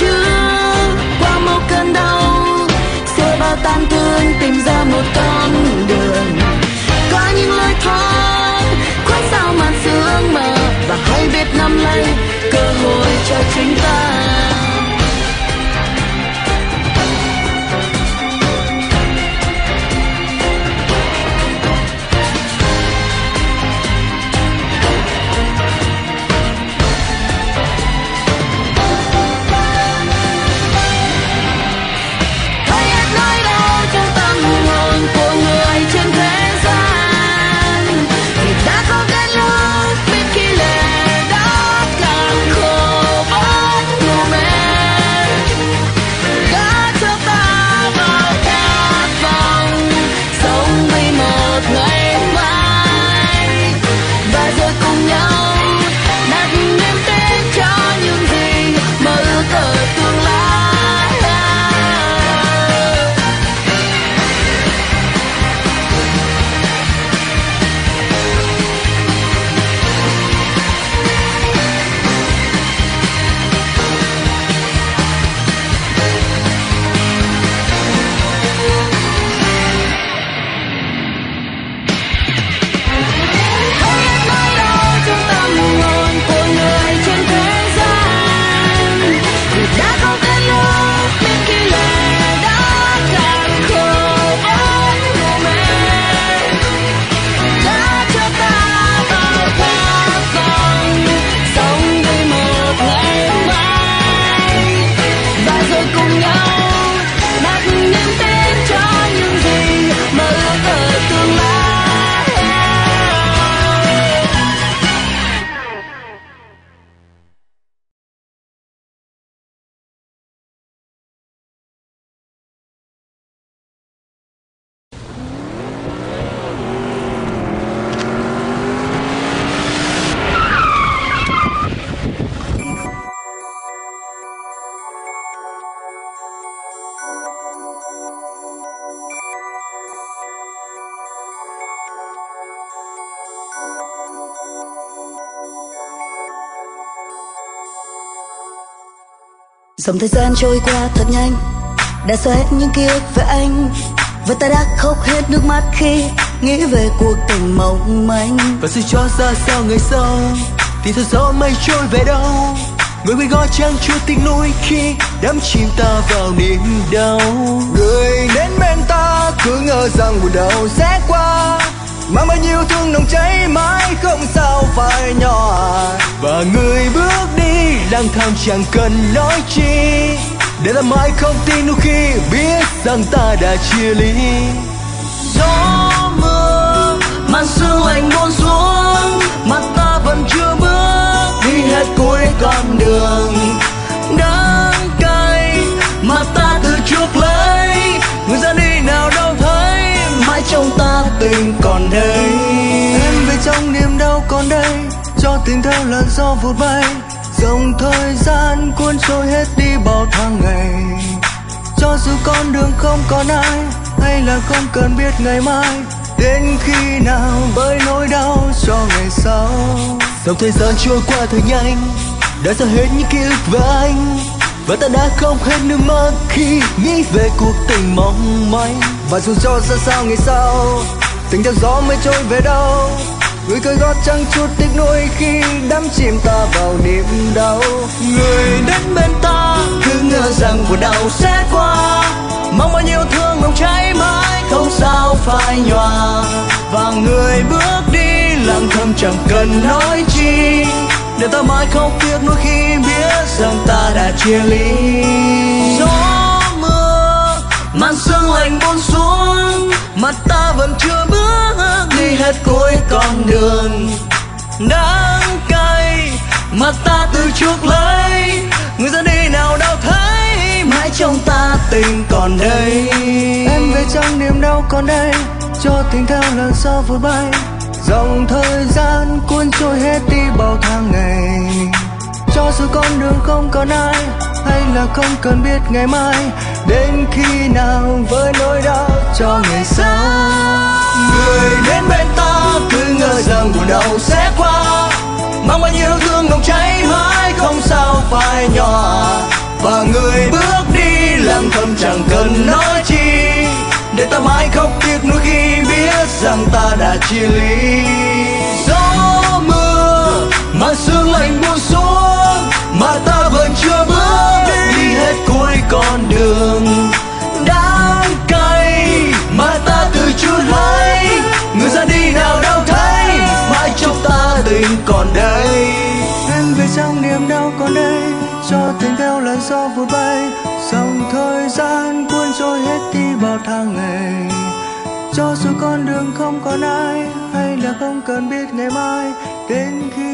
trước qua một cơn đau, sẽ bao tan thương tìm ra một con đường. Có những lối thoát khuất sao màn sương mờ, và hãy biết nắm lấy Dòng thời gian trôi qua thật nhanh. Đã xóa hết những ký ức về anh. Và ta đã khóc hết nước mắt khi Nghĩ về cuộc tình mong manh. Và suy cho ra sao ngày sau, thì theo gió mây trôi về đâu. Người quên gót chẳng chút tiếc nuối khi đắm chìm ta vào niềm đau. Người đến bên ta cứ ngờ rằng buồn đau sẽ qua mang bao nhiêu thương nồng cháy mãi không sao phải nhỏ và người bước đi lang thang chẳng cần nói chi. Để làm mãi không tin đôi khi biết rằng ta đã chia ly. Gió mưa màn sương lạnh buông xuống, mà ta vẫn chưa bước đi hết cuối con đường. Đã còn đây. Cho tình theo làn gió vụt bay. Dòng thời gian cuốn trôi hết đi bao tháng ngày. Cho dù con đường không còn ai, hay là không cần biết ngày mai, đến khi nào bởi nỗi đau cho ngày sau. Dòng thời gian trôi qua thật nhanh, đã ra hết những ký ức về anh. Và ta đã không hết nước mắt khi nghĩ về cuộc tình mong manh. Và dù cho ra sao ngày sau, tình theo gió mới trôi về đâu người cởi gót chẳng chút tiếc nuối khi đắm chìm ta vào niềm đau. Người đến bên ta cứ ngờ rằng buồn đau sẽ qua. Mong bao nhiêu thương nồng cháy mãi, không sao phai nhòa. Và người bước đi lặng thầm chẳng cần nói chi. Để ta mãi không tiếc nuối khi biết rằng ta đã chia ly. Gió mưa, màn sương lạnh buông xuống mà ta vẫn chưa bước đi hết cuối con đường. Đắng cay mà ta từ chuốc lấy. Người ra đi nào đâu thấy, mãi trong ta tình còn đây. Em về trong niềm đau còn đây, cho tình theo lần gió vừa bay. Dòng thời gian cuốn trôi hết đi bao tháng ngày. Cho dù con đường không còn ai là không cần biết ngày mai, đến khi nào với nỗi đau cho ngày sau. Người đến bên ta cứ ngờ rằng buồn đau sẽ qua, mang bao nhiêu thương nồng cháy mãi không sao phai nhòa. Và người bước đi lặng thầm chẳng cần nói chi, để ta mãi khóc tiếc nuối khi biết rằng ta đã chia ly. Gió vụt bay, dòng thời gian cuốn trôi hết đi bao tháng ngày. Cho dù con đường không còn ai, hay là không cần biết ngày mai, đến khi